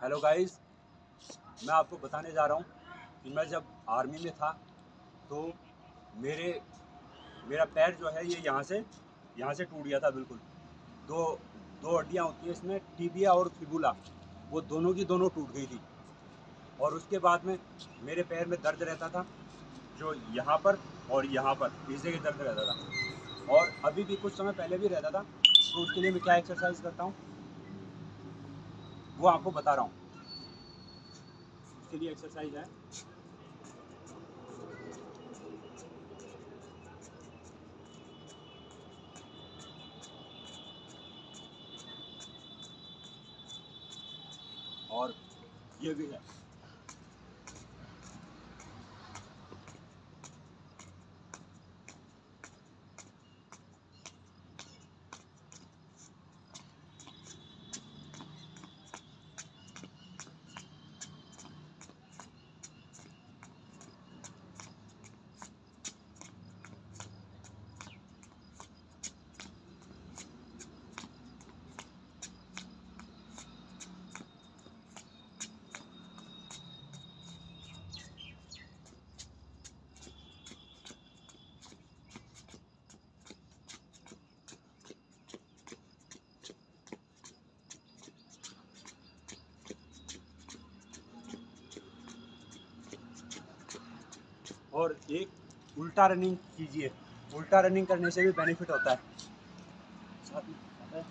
Hello guys मैं आपको बताने जा रहा हूँ कि मैं जब आर्मी में था तो मेरे, मेरा पैर जो है ये यहाँ से यहाँ से टूट गया था बिल्कुल। दो दो हड्डियाँ होती हैं इसमें, टीबिया और फिबुला। वो दोनों की दोनों टूट गई थी। और उसके बाद में मेरे पैर में दर्द रहता था, जो यहाँ पर और यहाँ पर इस जगह दर्द रहता था। और अभी भी कुछ समय पहले भी रहता था तो उसके लिए मैं क्या एक्सरसाइज करता हूँ? वो आपको बता रहा हूँ। लिए एक्सरसाइज है। और ये भी है। और एक उल्टा रनिंग कीजिए। उल्टा रनिंग करने से भी बेनिफिट होता है। साथ में